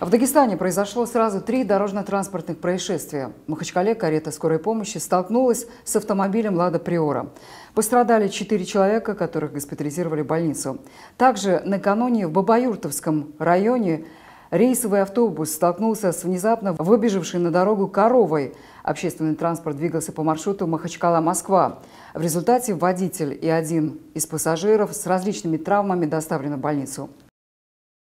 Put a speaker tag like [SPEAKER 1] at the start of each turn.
[SPEAKER 1] В Дагестане произошло сразу три дорожно-транспортных происшествия. В Махачкале карета скорой помощи столкнулась с автомобилем «Лада Приора». Пострадали четыре человека, которых госпитализировали в больницу. Также накануне в Бабаюртовском районе рейсовый автобус столкнулся с внезапно выбежавшей на дорогу коровой. Общественный транспорт двигался по маршруту Махачкала-Москва. В результате водитель и один из пассажиров с различными травмами доставлены в больницу.